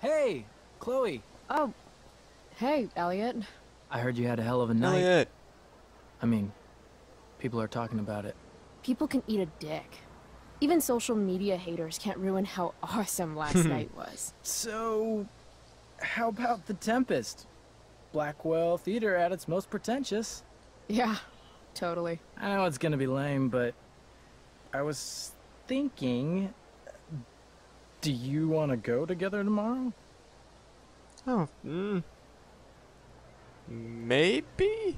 Hey, Chloe. Oh, hey, Elliot. I heard you had a hell of a night. Elliot. I mean, people are talking about it. People can eat a dick. Even social media haters can't ruin how awesome last hmm. night was. So, how about The Tempest? Blackwell Theater at its most pretentious. Yeah, totally. I know it's gonna be lame, but I was thinking, do you want to go together tomorrow? Oh, mm. Maybe?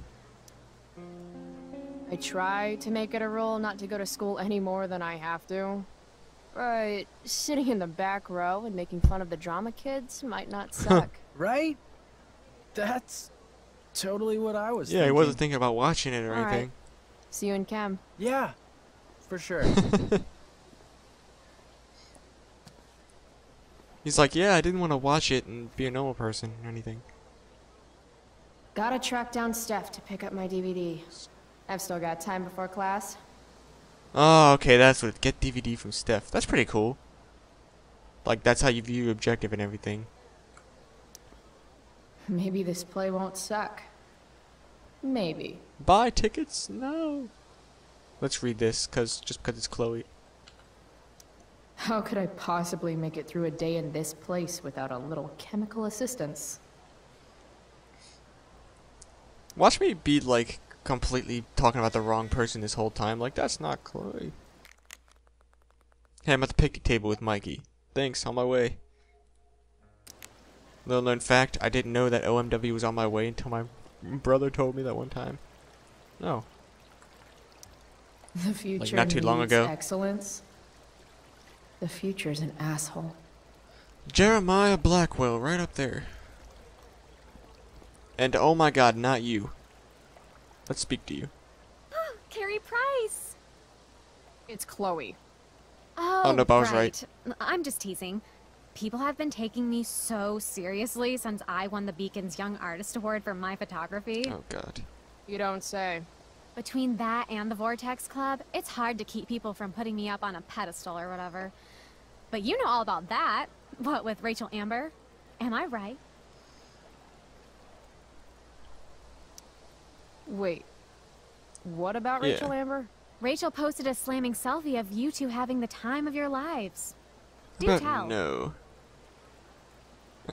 I try to make it a rule not to go to school any more than I have to. But sitting in the back row and making fun of the drama kids might not suck. Right? That's totally what I was Yeah, he thinking. wasn't thinking about watching it or All right. anything. See you in chem. Yeah, for sure. He's like, yeah, I didn't want to watch it and be a normal person or anything. Gotta track down Steph to pick up my DVD. I've still got time before class. Oh, okay, that's what. Get DVD from Steph. That's pretty cool. Like, that's how you view your objective and everything. Maybe this play won't suck. Maybe. Buy tickets? No. Let's read this, cause just because it's Chloe. How could I possibly make it through a day in this place without a little chemical assistance? Watch me be like completely talking about the wrong person this whole time. Like that's not Chloe. Hey, I'm at the picnic table with Mikey. Thanks, on my way. Little known fact, I didn't know that OMW was on my way until my brother told me that one time. No. The future not too long ago. excellence. The future's an asshole. Jeremiah Blackwell, right up there. And oh my god, not you. Let's speak to you. Carrie Price. It's Chloe. Oh, Oh, nope, I was right. I'm just teasing. People have been taking me so seriously since I won the Beacon's Young Artist Award for my photography. Oh god. You don't say. Between that and the Vortex Club, it's hard to keep people from putting me up on a pedestal or whatever. But you know all about that. What with Rachel Amber? Am I right? Wait. What about Yeah. Rachel Amber? Rachel posted a slamming selfie of you two having the time of your lives. Do But tell. no.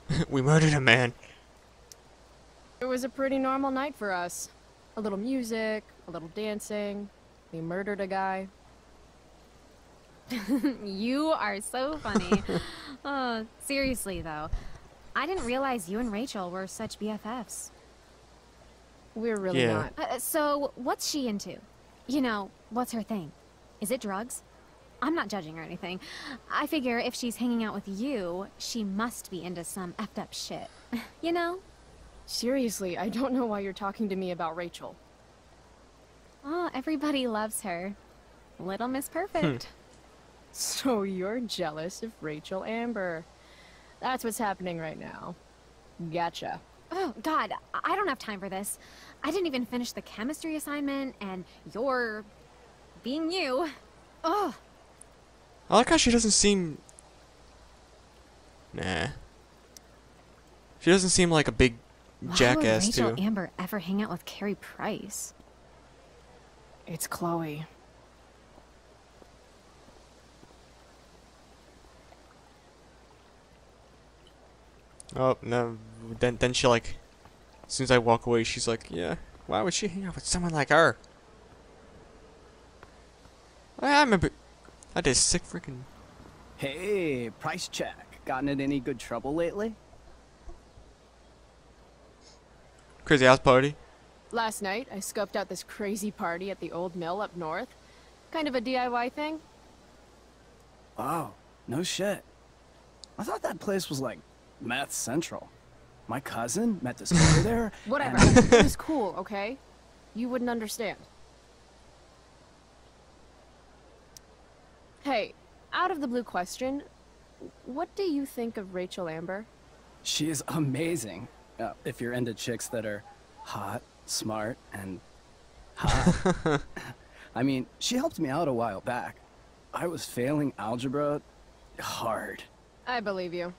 we murdered a man. It was a pretty normal night for us. A little music, a little dancing. We murdered a guy. You are so funny. oh, seriously though, I didn't realize you and Rachel were such BFFs. We're really Yeah. not. Uh, so, what's she into? You know, what's her thing? Is it drugs? I'm not judging or anything. I figure if she's hanging out with you, she must be into some effed up shit. you know? Seriously, I don't know why you're talking to me about Rachel. Oh, everybody loves her. Little Miss Perfect. Hmm. So you're jealous of Rachel Amber. That's what's happening right now. Gotcha. Oh, God, I- I don't have time for this. I didn't even finish the chemistry assignment, and you're. being you. Oh, I like how she doesn't seem. Nah. She doesn't seem like a big why jackass would Rachel too. Amber ever hang out with Carrie Price? It's Chloe. Oh no! Then then she like, as soon as I walk away, she's like, yeah. Why would she hang out with someone like her? I remember. I did sick freaking. Hey, price check. Gotten in any good trouble lately? Crazy house party. Last night, I scoped out this crazy party at the old mill up north. Kind of a DIY thing. Wow, no shit. I thought that place was like meth central. My cousin met this girl there. Whatever. and- it was cool, okay? You wouldn't understand. Hey, out of the blue question, what do you think of Rachel Amber? She is amazing. Uh, if you're into chicks that are hot, smart, and hot. I mean, she helped me out a while back. I was failing algebra hard. I believe you.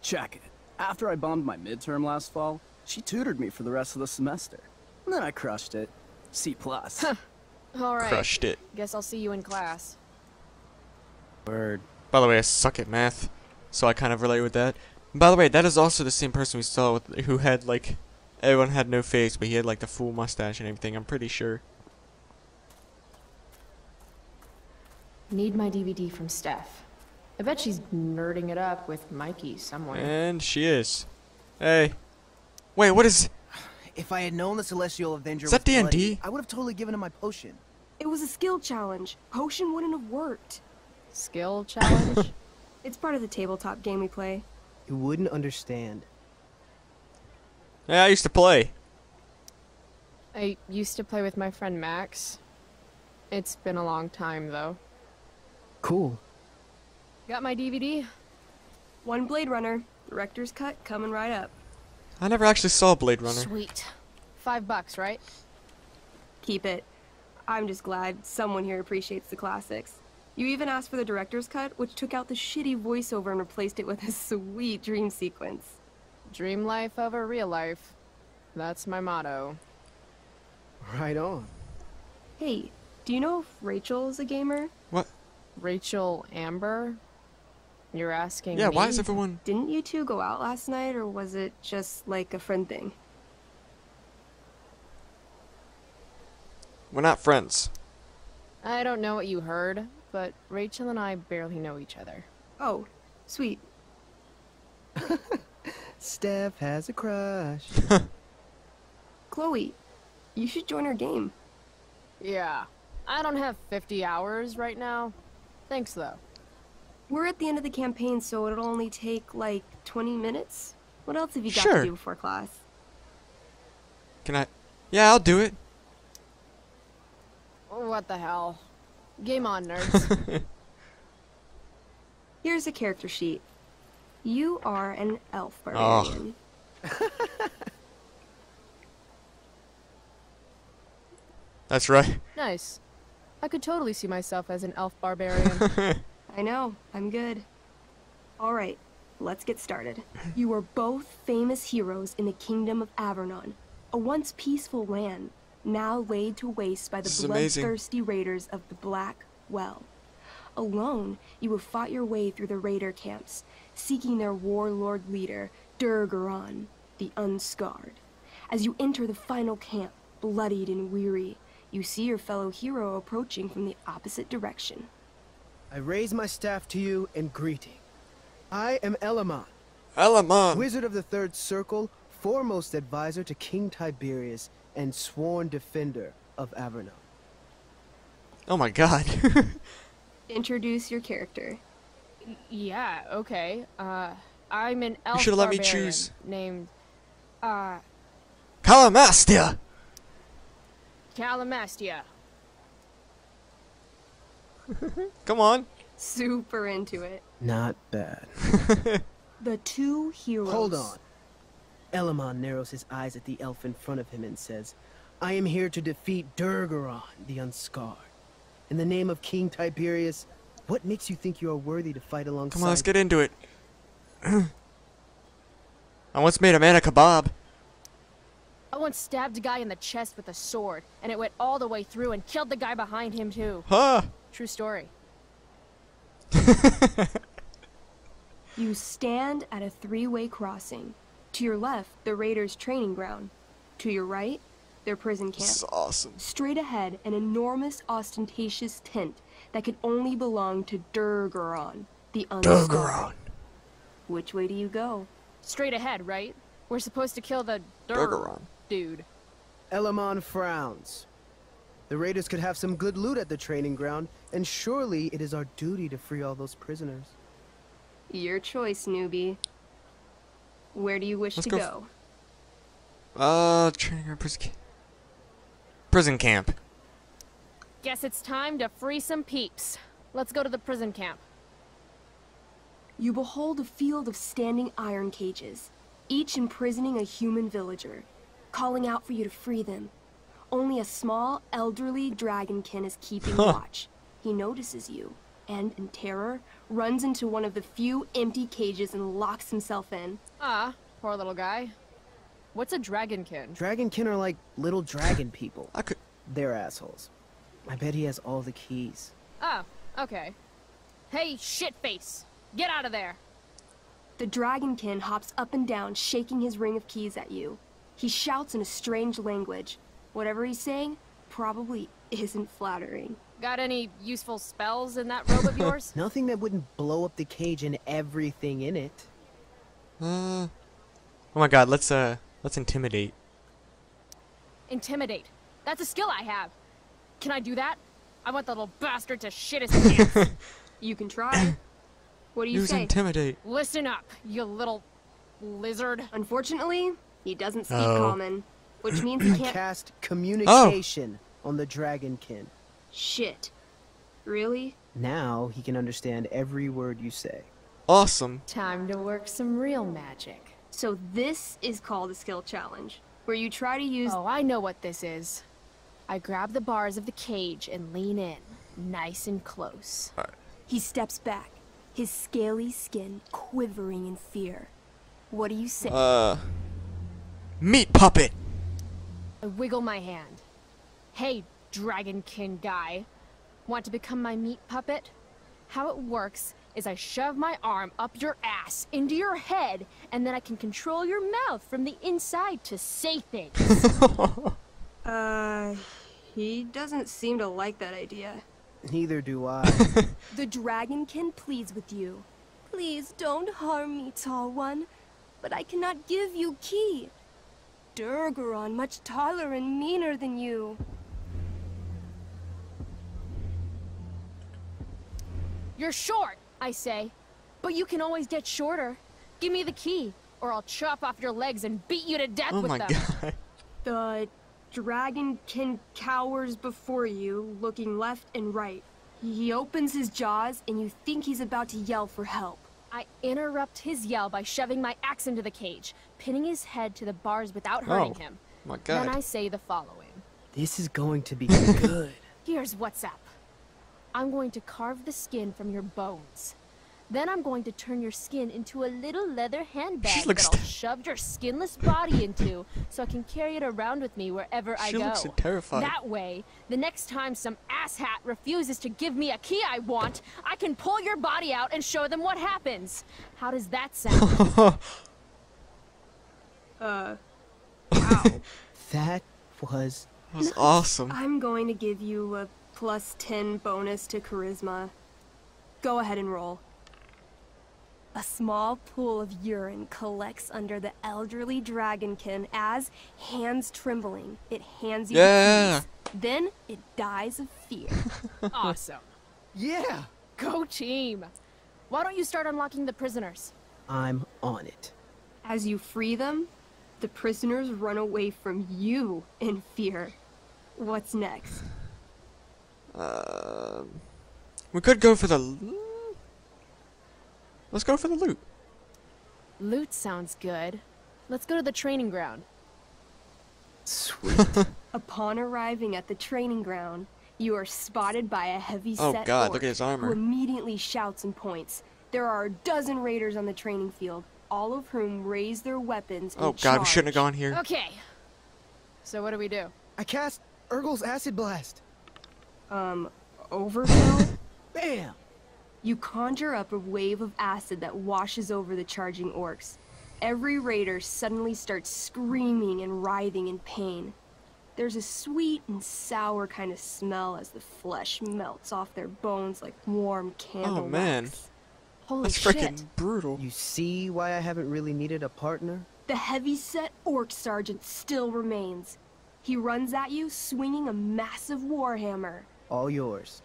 Check it. After I bombed my midterm last fall, she tutored me for the rest of the semester. And then I crushed it. C plus. All right. Crushed it. Guess I'll see you in class. Word. By the way, I suck at math, so I kind of relate with that. By the way, that is also the same person we saw with, who had like everyone had no face, but he had like the full mustache and everything. I'm pretty sure. Need my DVD from Steph. I bet she's nerding it up with Mikey somewhere. And she is. Hey. Wait, what is? If I had known the Celestial Avenger Is that was D&D? bloody, I would have totally given him my potion. It was a skill challenge. Potion wouldn't have worked. Skill challenge? It's part of the tabletop game we play. You wouldn't understand. Yeah, I used to play. I used to play with my friend Max. It's been a long time though. Cool. Got my DVD? One Blade Runner, director's cut coming right up. I never actually saw Blade Runner. Sweet. Five bucks, right? Keep it. I'm just glad someone here appreciates the classics. You even asked for the director's cut, which took out the shitty voiceover and replaced it with a sweet dream sequence. Dream life over real life. That's my motto. Right on. Hey, do you know if Rachel is a gamer? What? Rachel Amber? You're asking Yeah, me? why is everyone? Didn't you two go out last night, or was it just like a friend thing? We're not friends. I don't know what you heard, but Rachel and I barely know each other. Oh, sweet. Steph has a crush. Chloe, you should join our game. Yeah. I don't have 50 hours right now. Thanks though. We're at the end of the campaign, so it'll only take like 20 minutes. What else have you got Sure. to do before class? Can I? Yeah, I'll do it. What the hell? Game on, nerds. Here's a character sheet. You are an elf Ugh. barbarian. That's right. nice. I could totally see myself as an elf barbarian. I know, I'm good. Alright, let's get started. You are both famous heroes in the kingdom of Avernon, a once peaceful land, now laid to waste by the This is amazing. bloodthirsty raiders of the Black Well. Alone, you have fought your way through the raider camps, seeking their warlord leader, Durgaron, the Unscarred. As you enter the final camp, bloodied and weary, you see your fellow hero approaching from the opposite direction. I raise my staff to you in greeting. I am Elamon, Elamon. wizard of the Third Circle, foremost advisor to King Tiberius, and sworn defender of Avernon. Oh my god. Introduce your character. Yeah, okay. Uh, I'm an elf You should've let me choose. named, uh, Calamastia. Calamastia. Come on. Super into it. Not bad. The two heroes. Hold on. Elamon narrows his eyes at the elf in front of him and says, I am here to defeat Durgaron, the Unscarred. In the name of King Tiberius, what makes you think you are worthy to fight alongside Come on, let's get into it. I once made a man a kebab. I once stabbed a guy in the chest with a sword, and it went all the way through and killed the guy behind him too. Huh? True story. You stand at a three-way crossing. To your left, the raiders' training ground. To your right, their prison camp. This is awesome. Straight ahead, an enormous, ostentatious tent that could only belong to Durgaron, the Unscarred. Durgaron. Which way do you go? Straight ahead, right? We're supposed to kill the Dur Durgaron. dude. Elamon frowns. The raiders could have some good loot at the training ground, and surely it is our duty to free all those prisoners. Your choice, newbie. Where do you wish Let's to go go? Uh, training ground, prison camp. Prison camp. Guess it's time to free some peeps. Let's go to the prison camp. You behold a field of standing iron cages, each imprisoning a human villager, calling out for you to free them. Only a small, elderly dragonkin is keeping Huh. watch. He notices you. and in terror, runs into one of the few empty cages and locks himself in. Ah, poor little guy. What's a dragonkin? Dragonkin are like little dragon people. I could. They're assholes. I bet he has all the keys. Oh, okay. Hey, shitface! Get out of there! The dragonkin hops up and down, shaking his ring of keys at you. He shouts in a strange language. Whatever he's saying probably isn't flattering. Got any useful spells in that robe of yours? Nothing that wouldn't blow up the cage and everything in it. Uh. Oh my god, let's uh, let's intimidate. Intimidate. That's a skill I have. Can I do that? I want the little bastard to shit his pants. You can try. What do you Use say? intimidate. Listen up, you little lizard. Unfortunately, he doesn't speak Oh. common, which means he can't. cast oh. communication on the dragonkin. Shit. Really? Now he can understand every word you say. Awesome. Time to work some real magic. So this is called a skill challenge, where you try to use. Oh, I know what this is. I grab the bars of the cage and lean in, nice and close. He steps back, his scaly skin quivering in fear. What do you say? Uh. Meat puppet. I wiggle my hand. Hey, dragonkin guy. Want to become my meat puppet? How it works is I shove my arm up your ass into your head, and then I can control your mouth from the inside to say things. Uh, he doesn't seem to like that idea. Neither do I. The dragonkin please with you. Please don't harm me, tall one. But I cannot give you key. Durgaron much taller and meaner than you. You're short, I say. But you can always get shorter. Give me the key, or I'll chop off your legs and beat you to death Oh with my them. god. The dragonkin cowers before you, looking left and right. He opens his jaws, and you think he's about to yell for help. I interrupt his yell by shoving my axe into the cage, pinning his head to the bars without oh hurting Oh, him. my Then. I say the following. this is going to be good. Here's what's up. I'm going to carve the skin from your bones. Then I'm going to turn your skin into a little leather handbag looks that I'll shove your skinless body into so I can carry it around with me wherever I go. She go. looks terrified. That way, the next time some asshat refuses to give me a key I want, I can pull your body out and show them what happens. How does that sound? Uh, wow. That was That was awesome. I'm going to give you a plus 10 bonus to charisma. Go ahead and roll. A small pool of urine collects under the elderly dragonkin as, hands trembling, it hands you Yeah. the keys. Then it dies of fear. awesome. yeah. Go team. Why don't you start unlocking the prisoners? I'm on it. As you free them, the prisoners run away from you in fear. What's next? Um, we could go for the. l- Let's go for the loot. Loot sounds good. Let's go to the training ground. Sweet. Upon arriving at the training ground, you are spotted by a heavy Oh set God, orc look at his who armor. immediately shouts and points. There are a dozen raiders on the training field, all of whom raise their weapons and Oh God, we shouldn't have gone here. Okay. So what do we do? I cast Urgel's Acid Blast. Um, overkill? Bam! you conjure up a wave of acid that washes over the charging orcs. Every raider suddenly starts screaming and writhing in pain. There's a sweet and sour kind of smell as the flesh melts off their bones like warm candle Oh, man. wax. Holy That's shit. freaking brutal. You see why I haven't really needed a partner? The heavy-set orc sergeant still remains. He runs at you, swinging a massive warhammer. All yours.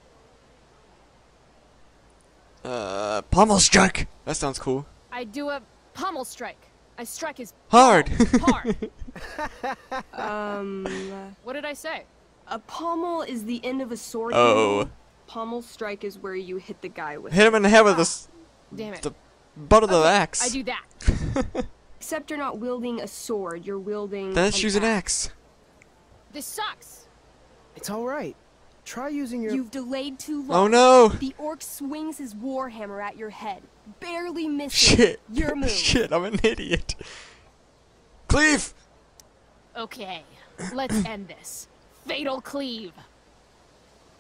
Uh, pommel strike. That sounds cool. I do a pommel strike. I strike his Hard. hard. Um, what did I say? a pommel is the end of a sword. Oh. Pommel strike is where you hit the guy with. Hit him in the head with the, s- Damn it. the butt of the axe. I do that. Except you're not wielding a sword, you're wielding. Then let's an use an axe. axe. This sucks. It's all right. Try using your. You've delayed too long. Oh no! The orc swings his warhammer at your head, barely missing Shit! your move. Shit, I'm an idiot. Cleave! Okay, let's end this. Fatal cleave.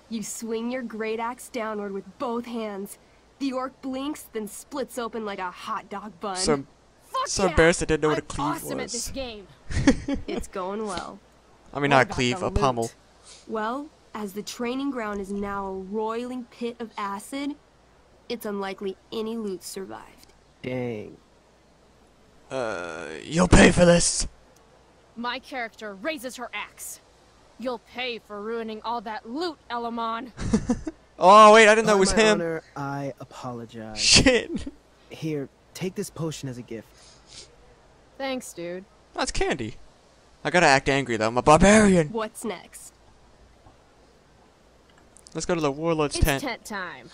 You swing your great axe downward with both hands. The orc blinks, then splits open like a hot dog bun. So, Fuck so yeah! embarrassed I didn't know what a a I'm cleave awesome at this game. It's going well. I mean, What not a cleave, a pummel. loot? Well, as the training ground is now a roiling pit of acid, it's unlikely any loot survived. Dang. Uh, you'll pay for this. My character raises her axe. You'll pay for ruining all that loot, Elamon. Oh wait, I didn't know it was my him. honor, I apologize. Shit. Here, take this potion as a gift. Thanks, dude. That's candy. I gotta act angry though. I'm a barbarian. What's next? Let's go to the warlord's It's tent. tent time.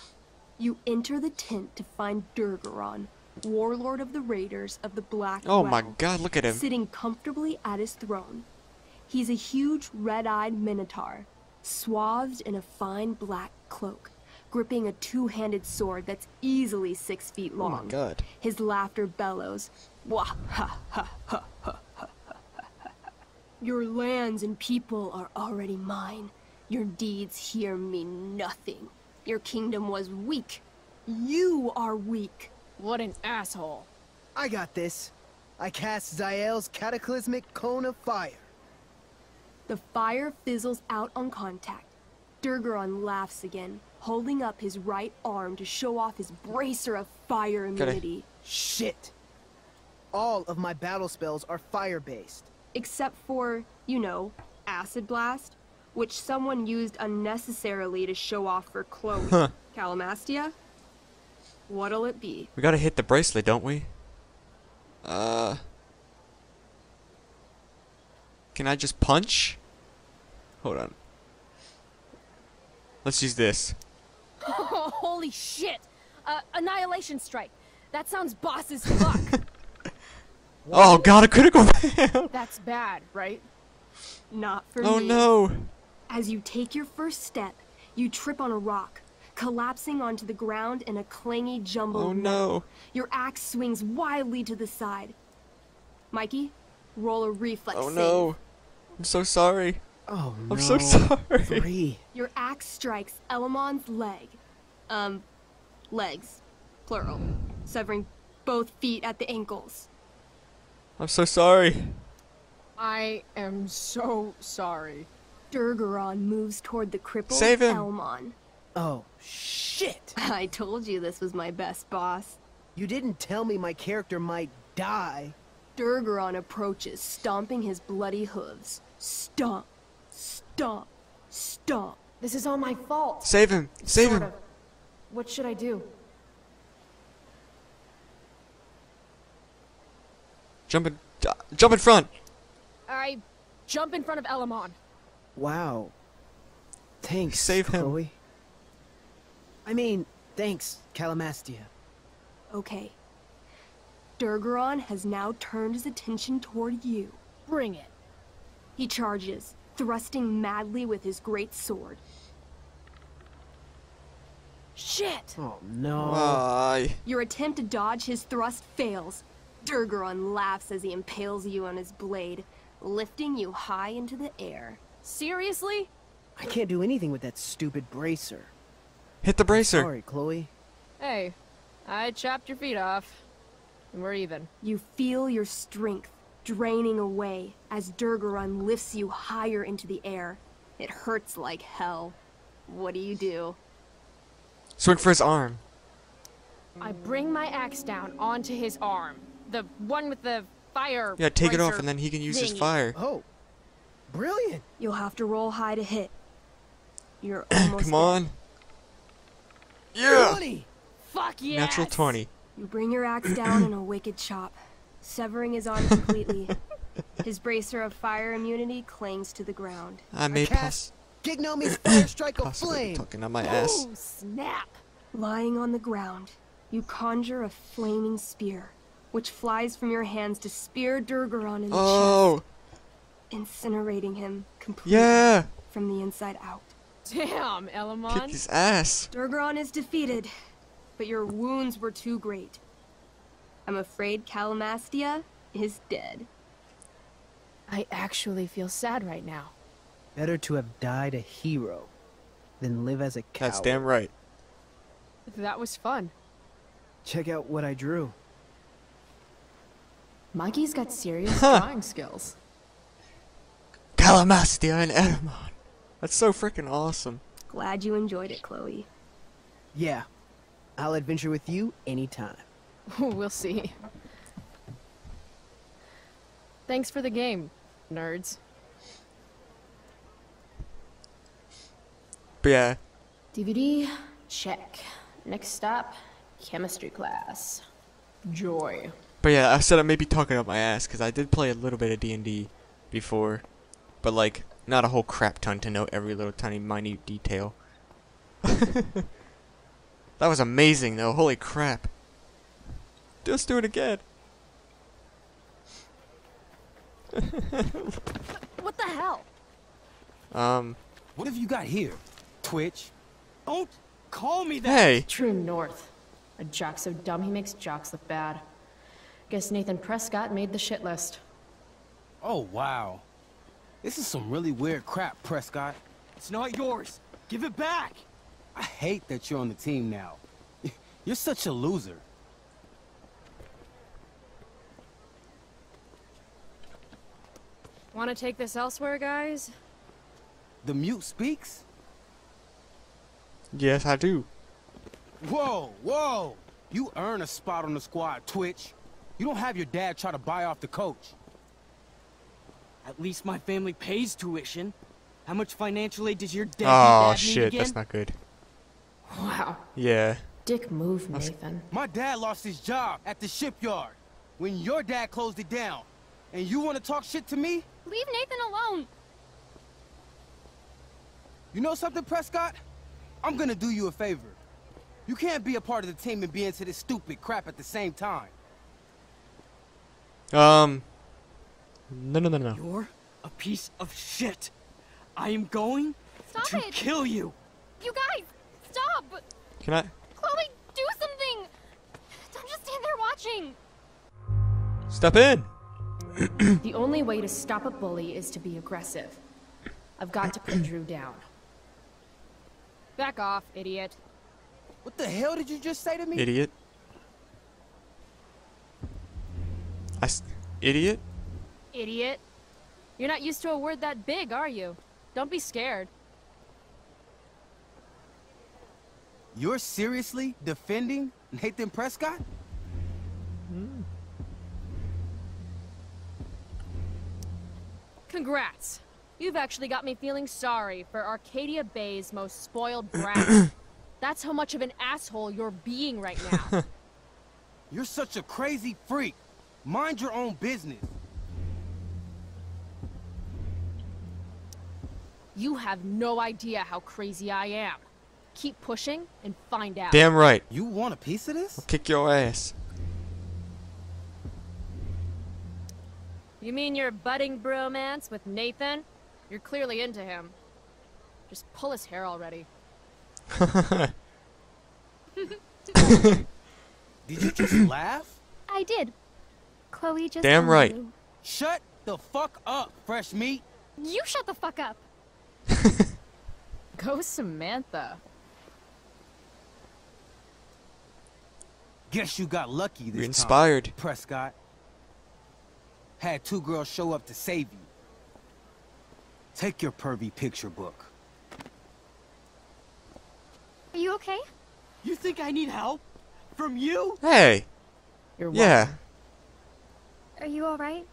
You enter the tent to find Durgaron, warlord of the raiders of the Black Oh my god, look at him. sitting comfortably at his throne. He's a huge red-eyed minotaur, swathed in a fine black cloak, gripping a two-handed sword that's easily six feet oh long. Oh long. my god. His laughter bellows. Wah ha ha ha ha ha ha ha. Your lands and people are already mine. Your deeds here mean nothing. Your kingdom was weak. You are weak. What an asshole. I got this. I cast Zael's cataclysmic cone of fire. The fire fizzles out on contact. Durgaron laughs again, holding up his right arm to show off his bracer of fire Gotta- immunity. Shit. All of my battle spells are fire-based. except for, you know, Acid Blast, which someone used unnecessarily to show off for Chloe. Huh. Calamastia? What'll it be? We gotta hit the bracelet, don't we? Uh. Can I just punch? Hold on. Let's use this. Holy shit! Uh, Annihilation Strike. That sounds boss as fuck. Oh god, a critical fail! That's bad, right? Not for Oh me. no! As you take your first step, you trip on a rock, collapsing onto the ground in a clangy jumble. Oh no! Your axe swings wildly to the side. Mikey, roll a reflex Oh save. no! I'm so sorry. Oh no. I'm so sorry. Three. Your axe strikes Elamon's leg. Um, legs. Plural. Severing both feet at the ankles. I'm so sorry. I am so sorry. Durgaron moves toward the crippled Save him. Elamon. Oh, shit. I told you this was my best boss. You didn't tell me my character might die. Durgaron approaches, stomping his bloody hooves. Stomp, stomp, stomp. This is all my fault. Save him! Save Sort him! of. What should I do? Jump in, uh, jump in front! I jump in front of Elamon. Wow. Thanks, Save him. Chloe. I mean, thanks, Calamastia. Okay. Durgaron has now turned his attention toward you. Bring it. He charges, thrusting madly with his great sword. Shit! Oh no. Why? Your attempt to dodge his thrust fails. Durgaron laughs as he impales you on his blade, lifting you high into the air. Seriously? I can't do anything with that stupid bracer. Hit the bracer! Sorry, Chloe. Hey, I chopped your feet off. And we're even. You feel your strength draining away as Durgaron lifts you higher into the air. It hurts like hell. What do you do? Swing for his arm. I bring my axe down onto his arm. The one with the fire. Yeah, take it off and then he can use his fire. Oh, brilliant. You'll have to roll high to hit. You're almost Come dead. on. Yeah! 20. Fuck yes! Natural 20. You bring your axe down in a wicked chop, severing his arm completely. his bracer of fire immunity clings to the ground. I may pass. Gignomi's fire strike of flame. talking on my oh, ass. Oh, snap! Lying on the ground, you conjure a flaming spear, which flies from your hands to spear Durgaron in the Oh! chest, incinerating him completely Yeah! from the inside out. Damn, Kick Elamon. his ass. Durgaron is defeated, but your wounds were too great. I'm afraid Calamastia is dead. I actually feel sad right now. Better to have died a hero than live as a coward. That's damn right. That was fun. Check out what I drew. Mikey's got serious drawing skills. Calamastia and Elamon. That's so freaking awesome. Glad you enjoyed it, Chloe. Yeah, I'll adventure with you anytime. we'll see. Thanks for the game, nerds. But yeah, DVD, check. Next stop, chemistry class. Joy. but yeah, I said I may be talking up my ass because I did play a little bit of D and D before, but like not a whole crap ton to know every little tiny minute detail. that was amazing though. Holy crap! Let's do it again. What the hell? Um, What have you got here? Twitch? Don't call me that! hey, Drew North. A jock so dumb he makes jocks look bad. Guess Nathan Prescott made the shit list. Oh, wow. This is some really weird crap, Prescott. It's not yours. Give it back. I hate that you're on the team now. You're such a loser. Want to take this elsewhere, guys? The mute speaks? yes I do. Whoa, whoa! You earn a spot on the squad, Twitch. You don't have your dad try to buy off the coach. At least my family pays tuition. How much financial aid does your dad Oh dad need shit, again? that's not good. Wow. Yeah. Dick move, Nathan. My dad lost his job at the shipyard when your dad closed it down. And you want to talk shit to me? Leave Nathan alone. You know something, Prescott? I'm gonna do you a favor. You can't be a part of the team and be into this stupid crap at the same time. Um. No, no, no, no. You're a piece of shit. I am going Stop to it. kill you. You guys, stop. Can I? Chloe, do something. Don't just stand there watching. Step in. The only way to stop a bully is to be aggressive. I've got to put Drew down. Back off, idiot. What the hell did you just say to me? Idiot. I s- idiot? Idiot. You're not used to a word that big, are you? Don't be scared. You're seriously defending Nathan Prescott? Congrats. You've actually got me feeling sorry for Arcadia Bay's most spoiled brat. That's how much of an asshole you're being right now. You're such a crazy freak. Mind your own business. You have no idea how crazy I am. Keep pushing and find out. Damn right. You want a piece of this? I'll Kick your ass. You mean your budding bromance with Nathan? You're clearly into him. Just pull his hair already. Did you just laugh? I did. Chloe just. Damn right. You. Shut the fuck up, fresh meat. You shut the fuck up. Go Samantha. Guess you got lucky this You're time, inspired. Prescott. Had two girls show up to save you. Take your pervy picture book. Are you okay? You think I need help? From you? Hey. You're Yeah. welcome. Are you alright?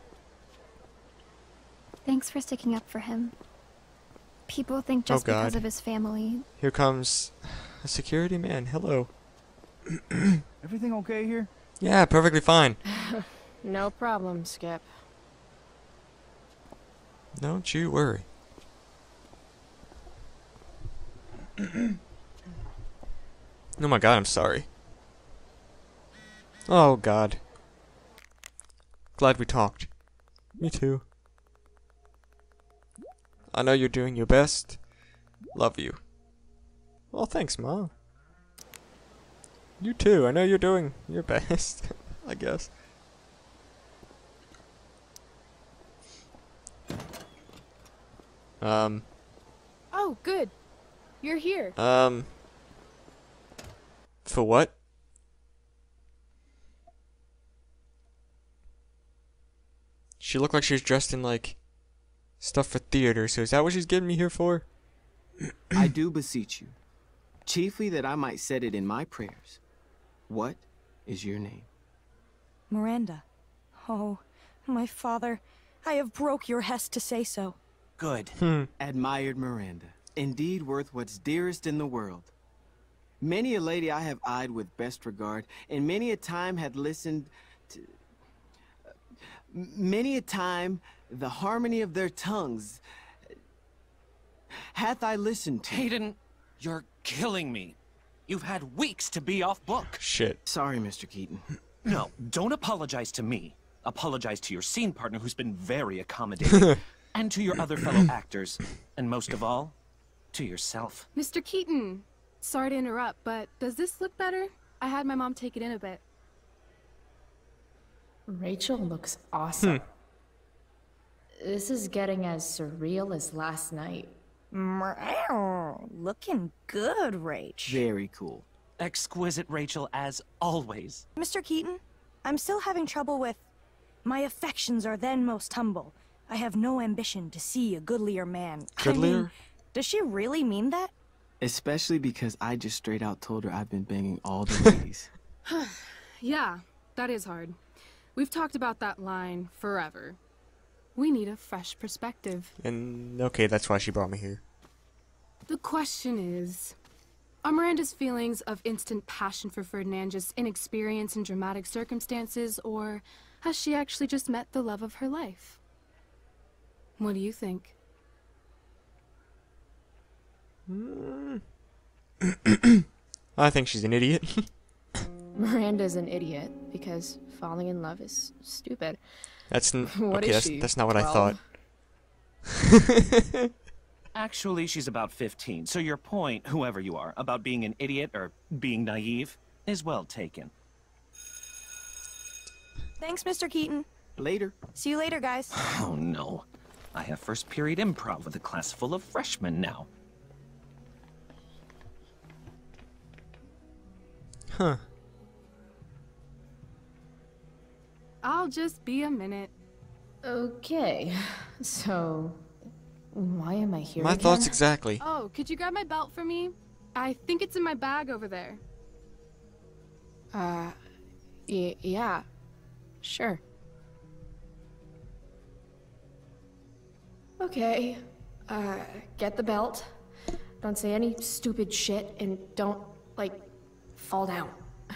Thanks for sticking up for him. People think just oh, because God. of his family. Here comes a security man. Hello. Everything okay here? Yeah, perfectly fine. No problem, Skip. Don't you worry. oh my god, I'm sorry. Oh god. Glad we talked. Me too. I know you're doing your best. Love you. Well, thanks, Mom. You too. I know you're doing your best, I guess. Um, Oh, good. You're here. um. For what? She looked like she was dressed in, like, stuff for theater, so is that what she's getting me here for? I do beseech you, chiefly that I might set it in my prayers. What is your name? Miranda. Oh, my father, I have broke your hest to say so. Good. Hmm. Admired Miranda. Indeed worth what's dearest in the world. Many a lady I have eyed with best regard, and many a time had listened to... Many a time the harmony of their tongues hath I listened to. Hayden, you're killing me. You've had weeks to be off book. Shit. Sorry, Mr. Keaton. No, don't apologize to me. Apologize to your scene partner who's been very accommodating. and to your other fellow actors. And most of all, to yourself. Mr. Keaton, sorry to interrupt, but does this look better? I had my mom take it in a bit. Rachel looks awesome. Hmm. This is getting as surreal as last night. Meow, Looking good, Rach. Very cool. Exquisite Rachel, as always. Mr. Keaton, I'm still having trouble with. My affections are then most humble. I have no ambition to see a goodlier man. I mean, Goodlier? does she really mean that? Especially because I just straight out told her I've been banging all the ladies. yeah, that is hard. We've talked about that line forever. We need a fresh perspective. And okay, that's why she brought me here. The question is Are Miranda's feelings of instant passion for Ferdinand just inexperience in dramatic circumstances, or has she actually just met the love of her life? What do you think? Hmm. I think she's an idiot. Miranda's an idiot because falling in love is stupid. That's n- What okay. is That's she, that's not what I thought. Actually, she's about 15, so your point, whoever you are, about being an idiot or being naive, is well taken. Thanks, Mr. Keaton. Later. See you later, guys. Oh no. I have first period improv with a class full of freshmen now. Huh. I'll just be a minute. Okay, so why am I here? My again? thoughts exactly. Oh, could you grab my belt for me? I think it's in my bag over there. Uh, y- yeah, sure. Okay, uh, get the belt. Don't say any stupid shit and don't, like, fall down.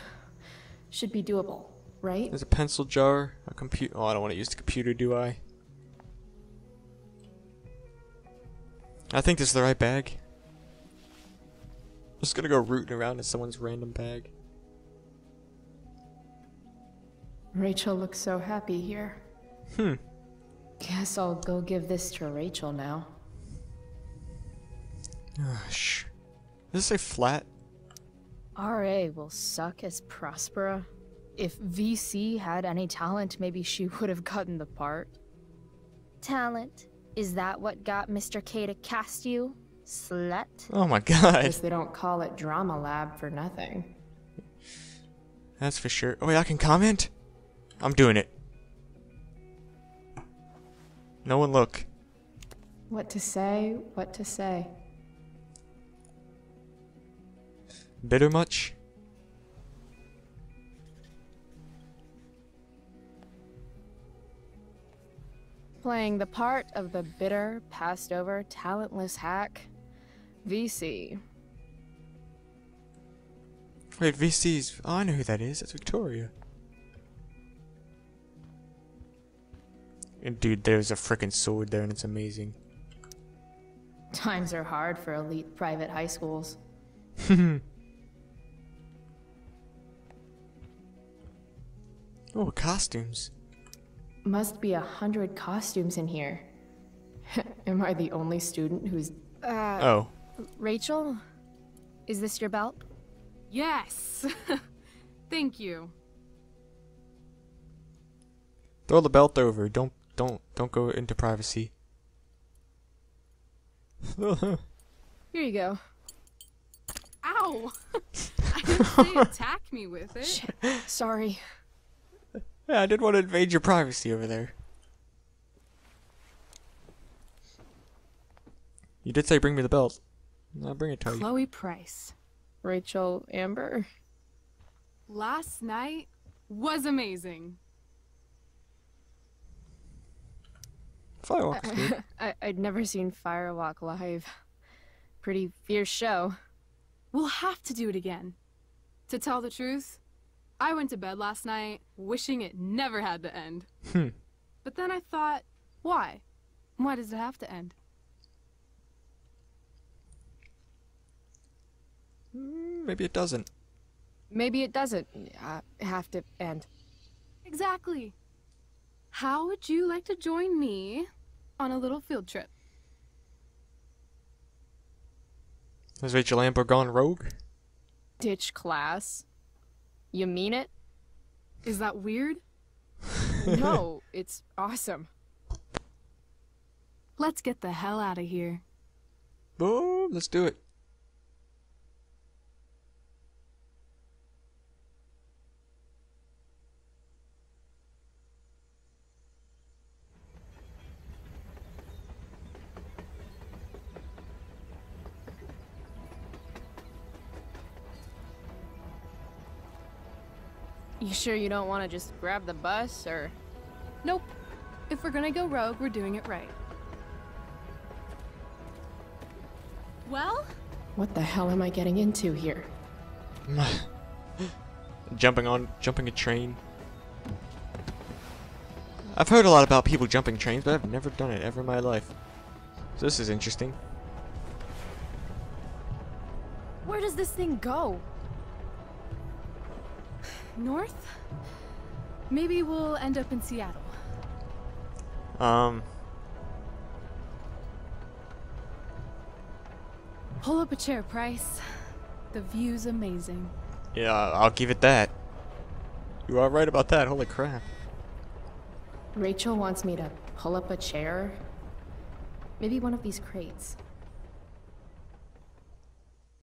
Should be doable, right? There's a pencil jar, a computer. Oh, I don't want to use the computer, do I? I think this is the right bag. I'm just gonna go rooting around in someone's random bag. Rachel looks so happy here. Hmm. Guess I'll go give this to Rachel now. Shh. Does it say flat? RA will suck as Prospera. If VC had any talent, maybe she would have gotten the part. Talent? Is that what got Mr. K to cast you? Slut? Oh my god. Guess they don't call it Drama Lab for nothing. That's for sure. Oh, wait, I can comment? I'm doing it. No one look. What to say, what to say. Bitter much? Playing the part of the bitter, passed over, talentless hack. VC. Wait, VC's. Oh, I know who that is. That's Victoria. And dude, there's a freaking sword there, and it's amazing. Times are hard for elite private high schools. oh, costumes. Must be a hundred costumes in here. Am I the only student who's. Uh, Oh. Rachel? Is this your belt? Yes. Thank you. Throw the belt over. Don't don't don't go into privacy. Here you go. Ow! I didn't say attack me with it. Shit. Sorry. Yeah, I didn't want to invade your privacy over there. You did say bring me the belt. I'll bring it to you. Chloe Price. Rachel Amber. Last night was amazing. Firewalk. good. I I'd never seen Firewalk live. Pretty fierce show. We'll have to do it again. To tell the truth, I went to bed last night wishing it never had to end. Hmm. But then I thought, why? Why does it have to end? Mm, Maybe it doesn't. Maybe it doesn't uh, have to end. Exactly. How would you like to join me on a little field trip? Has Rachel Amber gone rogue? Ditch class. You mean it? Is that weird? no, it's awesome. Let's get the hell out of here. Boom, let's do it. You sure you don't want to just grab the bus, or...? Nope. If we're gonna go rogue, we're doing it right. Well, What the hell am I getting into here? jumping on, jumping a train. I've heard a lot about people jumping trains, but I've never done it ever in my life. So this is interesting. Where does this thing go? North? Maybe we'll end up in Seattle. Um, Pull up a chair, Price. The view's amazing. yeah, I'll give it that. You are right about that. Holy crap. Rachel wants me to pull up a chair. Maybe one of these crates.